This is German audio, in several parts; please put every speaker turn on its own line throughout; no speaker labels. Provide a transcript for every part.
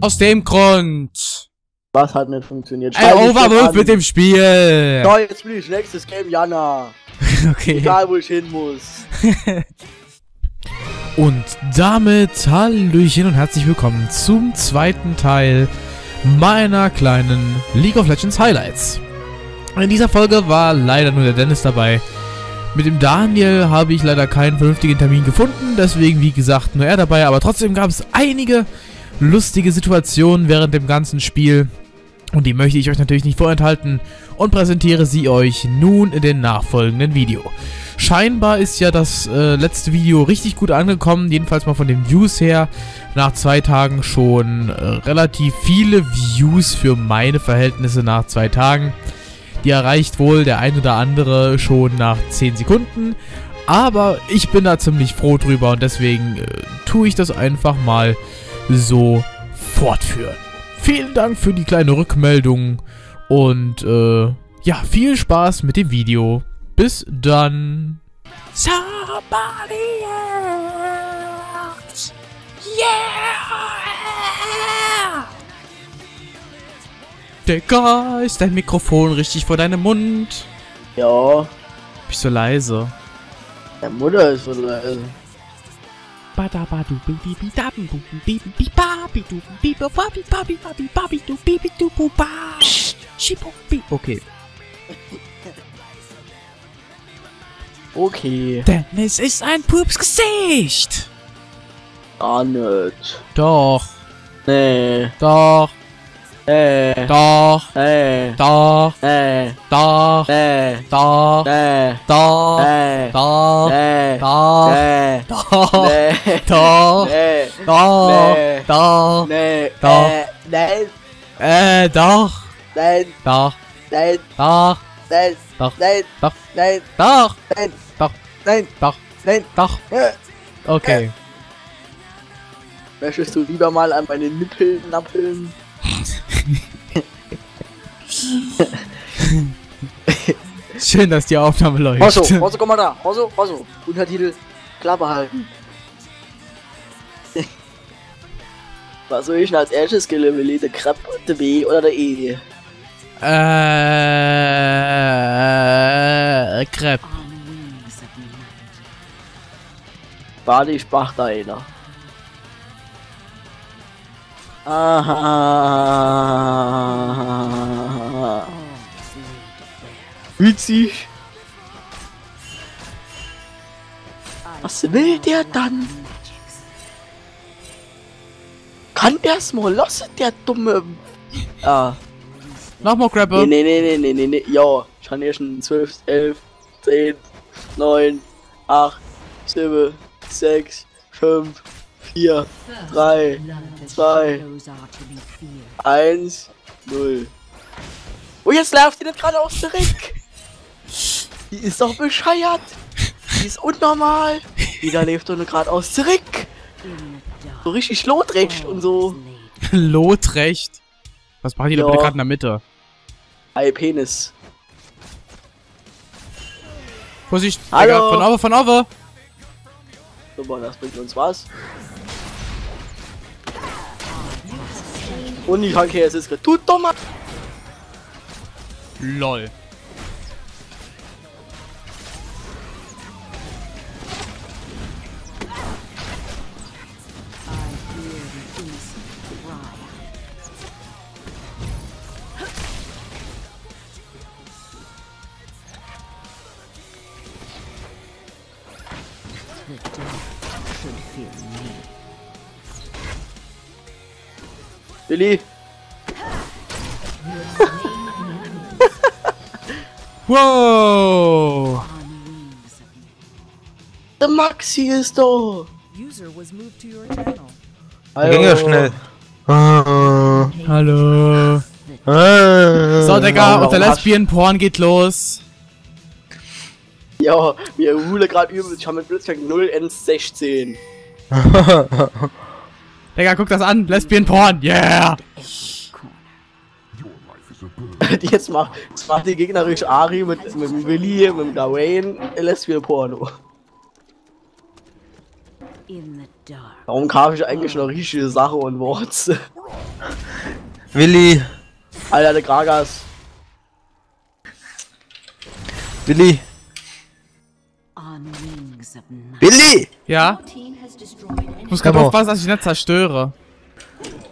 Aus dem Grund.
Was hat nicht funktioniert?
Ein Overwolf mit dem Spiel.
So, jetzt spiele ich nächstes Game Jana.
Okay.
Egal wo ich hin muss.
Und damit Hallöchen und herzlich willkommen zum zweiten Teil meiner kleinen League of Legends Highlights. In dieser Folge war leider nur der Dennis dabei. Mit dem Daniel habe ich leider keinen vernünftigen Termin gefunden, deswegen wie gesagt nur er dabei, aber trotzdem gab es einige lustige Situationen während dem ganzen Spiel und die möchte ich euch natürlich nicht vorenthalten und präsentiere sie euch nun in dem nachfolgenden Video. Scheinbar ist ja das äh, letzte Video richtig gut angekommen, jedenfalls mal von den Views her. Nach zwei Tagen schon äh, relativ viele Views für meine Verhältnisse nach zwei Tagen. Die erreicht wohl der ein oder andere schon nach 10 Sekunden. Aber ich bin da ziemlich froh drüber und deswegen äh, tue ich das einfach mal so fortführen. Vielen Dank für die kleine Rückmeldung und äh, ja, viel Spaß mit dem Video. Bis dann. Somebody else. Yeah! Digga, ist dein Mikrofon richtig vor deinem Mund?
Ja,
Bist so leise.
der Mutter ist so leise.
Okay.
Okay,
Dennis ist ein Pupsgesicht.
gar nicht.
Doch,
Nee,
doch,
nee,
doch,
nee,
doch,
nee,
doch,
nee,
doch,
nee,
doch,
nee,
doch,
nee,
doch,
nee,
doch,
nee,
doch,
nee,
doch,
Nee.
doch,
nee,
Doch.
äh, nein,
äh, doch,
nein,
doch,
nein,
doch,
nein,
Doch.
nein,
Doch.
nein,
doch,
nein,
Doch.
nein,
doch,
nein,
doch.
äh.
Okay.
Möchtest du lieber mal an meine Nippel nappeln?
Schön, dass die Aufnahme läuft.
Hosso, Hosso, komm mal da. Hosso, Hosso. Untertitel, Klappe halten. Was soll ich denn als erstes Willi? Der Krepp, der B oder der E?
Äh, Crepe.
Warte, ich mach da einer. Aha. Witzig. Was will der dann? Kann der's mal lassen, der dumme... Ah.
Nochmal Crepe.
Nee, nee, nee, nee, nee, nee. Ja, ich habe hier schon 12, 11, 10, 9, 8, 7, 6, 5, 4, 3, 2, 1, 0. Oh, jetzt läuft die nicht geradeaus zurück. Die ist doch bescheuert. Die ist unnormal. Da lebt doch nur geradeaus zurück. So richtig lotrecht und so.
Lotrecht. Was macht die da
Ja.
bitte gerade in der Mitte?
Ei, Penis.
Vorsicht.
Hallo.
Digga, Von over, von over.
Super, das bringt uns was. Und ich kann es ist Tut doch.
Lol.
Billy!
wow!
Der Maxi ist da!
User was moved to your. Hallo.
Ging ja schnell. Ah.
Hallo.
Hallo.
So, Digga, unter
Lesbian
Porn geht los.
Ja, wir hule gerade übel. Ich habe mit Blitzkrieg 0 N16.
Digga, guck das an. Lesbian-Porn. Yeah.
Die jetzt macht, jetzt macht die gegnerische Ari mit, mit Willi, mit dem Gawain, Lesbian Porno.
in the dark.
Warum kaufe ich eigentlich noch richtige Sache und Worts?
Willi,
Alter, der Gragas.
Willi, Willi!
Ja? Ich muss gerade aufpassen, dass ich nicht zerstöre.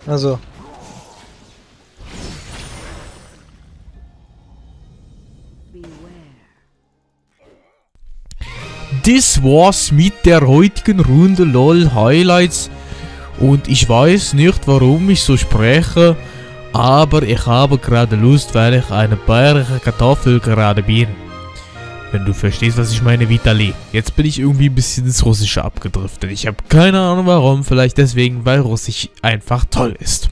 Also.
Das war's mit der heutigen Runde LOL Highlights. Und ich weiß nicht, warum ich so spreche, aber ich habe gerade Lust, weil ich eine bayerische Kartoffel gerade bin. Wenn du verstehst, was ich meine, Vitali. Jetzt bin ich irgendwie ein bisschen ins Russische abgedriftet. Ich habe keine Ahnung warum, vielleicht deswegen, weil Russisch einfach toll ist.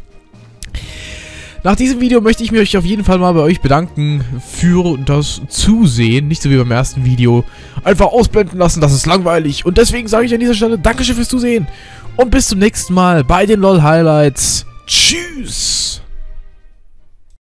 Nach diesem Video möchte ich mich auf jeden Fall mal bei euch bedanken für das Zusehen. Nicht so wie beim ersten Video. Einfach ausblenden lassen, das ist langweilig. Und deswegen sage ich an dieser Stelle Dankeschön fürs Zusehen. Und bis zum nächsten Mal bei den LOL Highlights. Tschüss.